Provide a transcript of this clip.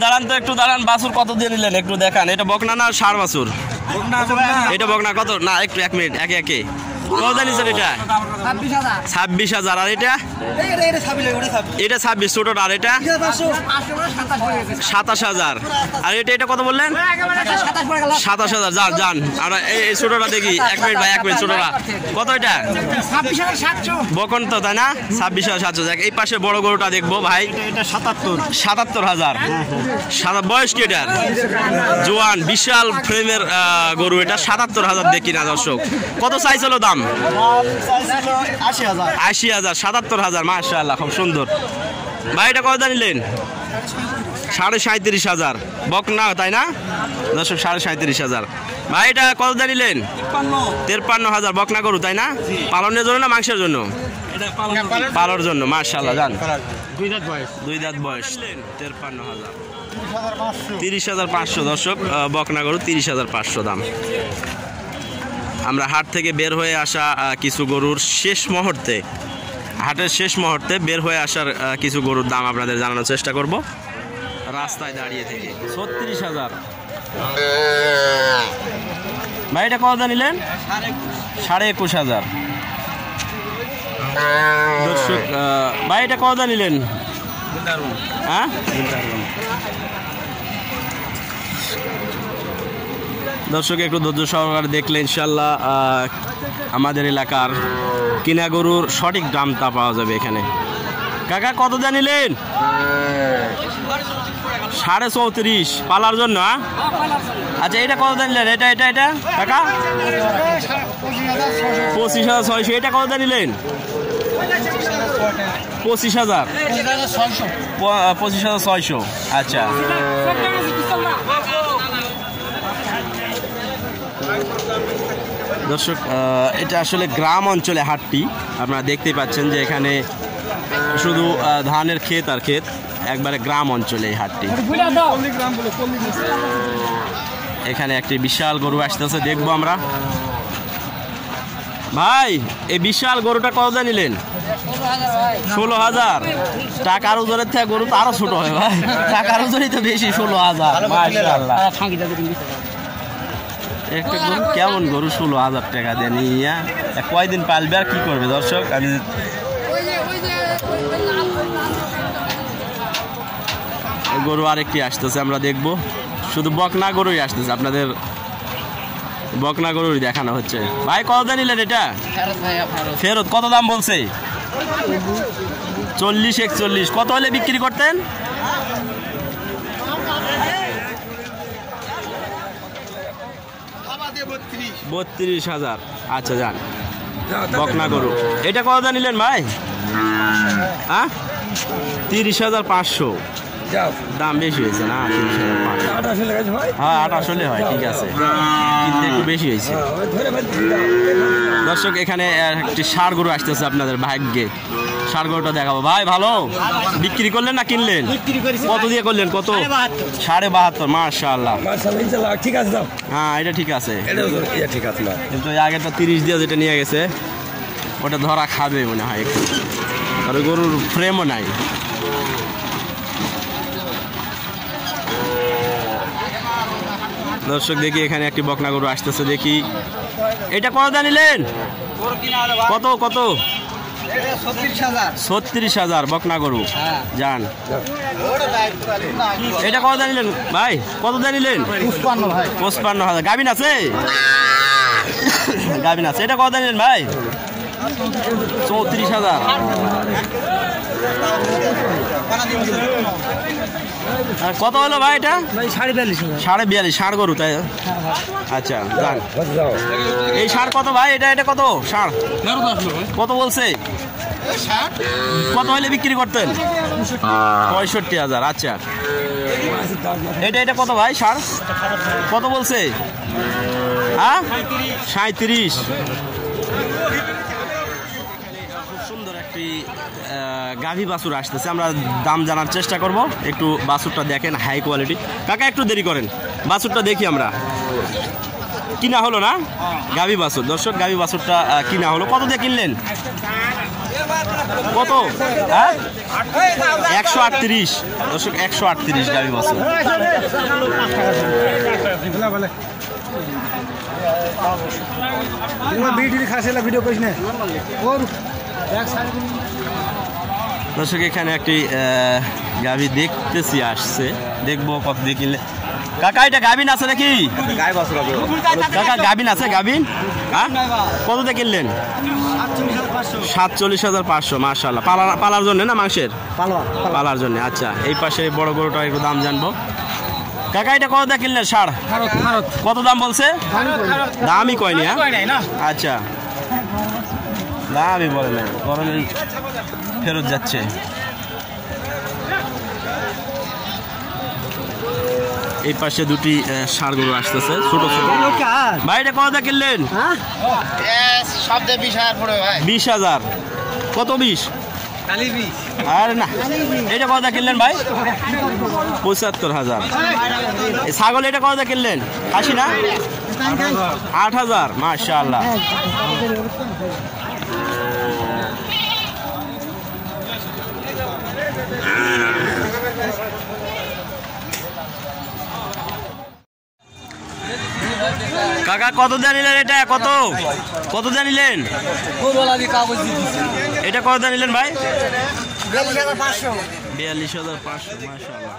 দাঁড়ান তো একটু দাঁড়ান বাসুর কত দিয়ে নিলেন একটু দেখান। এটা বকনা না সার বাসুর এটা বকনা কত? না একটু এক মিনিট একে একে। এটা? ছাব্বিশ হাজার। আর এটা? এটা ছাব্বিশ ছোটটা আর এটা? সাতাশ হাজার। আর এটা এটা কত বললেন? সাতাশ হাজার। যান যান। আর এই ছোটটা দেখি। এক মিনিট এক মিনিট, ছোটটা। কত এটা? বকন তো তাই না? ছাব্বিশ হাজার সাতশো। এই পাশে বড় গরুটা দেখব ভাই। সাতাত্তর সাতাত্তর হাজার বয়স কি এটার? জোয়ান, বিশাল ফ্রেমের গরু এটা। সাতাত্তর হাজার দেখি না দর্শক। কত চাইছিল দাম? আশি হাজার আশি হাজার সাতাত্তর হাজার মাশাআল্লাহ খুব সুন্দর। ভাই এটা কত নিলেন? সাড়ে সাঁত্রিশ হাজার। বক না তাই না? দর্শক সাড়ে সাঁত্রিশ হাজার। ভাই এটা কত নিলেন? তেরপান্ন হাজার বকনা গরু তাই না? পালনের জন্য না মাংসের জন্য? পালর জন্য মার্শাল্লাহ জান দুই হাজার বয়স। দুই দাঁত বয়স। তেরপান্ন হাজার। তিরিশ হাজার পাঁচশো। দর্শক বকনা গরু তিরিশ হাজার পাঁচশো দাম। আমরা হাট থেকে বের হয়ে আসা কিছু গরুর শেষ মুহূর্তে, হাটের শেষ মুহূর্তে বের হয়ে আসার কিছু গরুর দাম আপনাদের জানানোর চেষ্টা করব। রাস্তায় দাঁড়িয়ে থেকে। ছত্রিশ হাজার। ভাই, এটা কত নিলেন? সাড়ে একুশ হাজার। দর্শক ভাই, এটা কত নিলেন? হ্যাঁ? দর্শক, একটু ধৈর্য সহকারে দেখলে ইনশাল্লাহ আমাদের এলাকার কিনা গরুর সঠিক দামটা পাওয়া যাবে এখানে। কাকা, কত জানিলেন সাড়ে চৌত্রিশ, পালার জন্য? আচ্ছা এটা কত জানিলেন এটা এটা এটা, কাকা? পঁচিশ হাজার ছয়শো, এটা কত জানিলেন পঁচিশ হাজার। পঁচিশ হাজার ছয়শো। আচ্ছা। দর্শক এটা আসলে গ্রাম অঞ্চলে হাটটি। আপনারা দেখতেই পাচ্ছেন যে এখানে শুধু ধানের ক্ষেত আর ক্ষেত, একবারে গ্রাম অঞ্চলে এই হাটটি। এখানে একটি বিশাল গরু আসতেছে, দেখব আমরা। ভাই, এই বিশাল গরুটা কত নিলেন? ষোলো হাজার। টাকার ওজনের থেকে গরু তো আরও ছোট হয় ভাই। টাকার ওজনই তো বেশি, ষোলো হাজার। একটা গরু কেমন গরু? ষোলো হাজার টাকা দিয়ে নিয়ে কয়দিন পালবে আর কি করবে দর্শক? আমি গরু আরেকটি আসতেছে আমরা দেখব। শুধু বকনা গরুই আসতেছে আপনাদের বকনা গরুই দেখানো হচ্ছে। ভাই কত নিলেন এটা? ফেরত কত দাম বলছে? চল্লিশ একচল্লিশ। কত হলে বিক্রি করতেন? বত্রিশ। হাজার। আচ্ছা যান। বকনা গরু। এটা কত নিলেন ভাই? হ্যাঁ? তিরিশ হাজার পাঁচশো। দাম বেশি হয়েছে না? তিরিশ হাজার পাঁচশো। হ্যাঁ আঠাশ হলে হয় ঠিক আছে। কিন্তু একটু বেশি হয়েছে। দর্শক এখানে একটি ষাড় গরু আসতেছে আপনাদের ভাগ্যে। গরুটা দেখাবো। ভাই ভালো? বিক্রি করলেন না কিনলেন? কত দিয়ে করলেন? কত? সাড়ে বাহাত্তর। মার্শাল্লাহ ঠিক আছে দাও। হ্যাঁ এটা ঠিক আছে। ঠিক আছে না কিন্তু এই আগেরটা তিরিশ দিয়ে যেটা নিয়ে গেছে ওটা ধরা খাবে মনে হয় একটু। আর গরুর ফ্রেমও নাই। দর্শক দেখি এখানে একটি বকনা গরু আসতেছে দেখি। এটা কত দা নিলেন? কত কত? ছত্রিশ হাজার। বকনা গরু। যান। এটা কত জানিলেন? ভাই কত জানিলেন? পঁচপান্ন হাজার। গাবিন আছে? গাবিন আছে। এটা কত জানিলেন ভাই? চৌত্রিশ হাজার। কত হলো ভাই এটা? সাড়ে বিয়াল্লিশ সাড়ে বিয়াল্লিশ ষাঁড় গরু তাই আচ্ছা যান। এই ষাঁড় কত ভাই? এটা এটা কত? ষাঁড় কত বলছে? কত হলে বিক্রি করতেন? পঁয়ষট্টি হাজার আচ্ছা। এটা এটা কত ভাই ষাঁড় কত বলছে? হ্যাঁ সাঁত্রিশ গাভী বাছুর আসতেছে, আমরা দাম জানার চেষ্টা করব। একটু বাছুরটা দেখেন হাই কোয়ালিটি কাকা, একটু দেরি করেন। বাছুরটা দেখি আমরা। কিনা হলো না? গাভী বাছুর। দর্শক, গাভী বাছুরটা কিনা হলো। কত দিয়ে কিনলেন? কত? হ্যাঁ? একশো আটত্রিশ। দর্শক, একশো আটত্রিশ গাড়ি বছর। ভিডিও করিস না। দর্শক এখানে একটি গাভি দেখতেছি আসছে। দেখব কত কিনলে। কাকা এটা গাভিন আছে নাকি? কাকা গাভিন আছে গাভিন হ্যাঁ? কত দিয়ে কিনলেন? সাতচল্লিশ হাজার পাঁচশো মার্শাল্লাহ পালার পালার জন্য না মাংসের? পালার জন্য আচ্ছা। এই পাশে বড় গরুটা একটু দাম জানব। কাকা এটা কত দিয়ে কিনলেন ভারত কত দাম বলছে? দামই কয়নি। হ্যাঁ? আচ্ছা। দামই বলে না ফেরত যাচ্ছে। এই পাশে দুটি গরু আসতেছে ছোট ছোট। ভাই এটা কত কিনলেন বিশ হাজার পড়বে ভাই। বিশ হাজার। কত বিশ? আর না। এটা কত কিনলেন ভাই? পঁচাত্তর হাজার। ছাগল এটা কত কিনলেন আশি না? আট হাজার। মাশা আল্লাহ কাকা, কত জানিলেন এটা? কত? কত জানিলেন এটা কত জানিলেন ভাই? বিয়াল্লিশ হাজার পাঁচশো, মাশাআল্লাহ।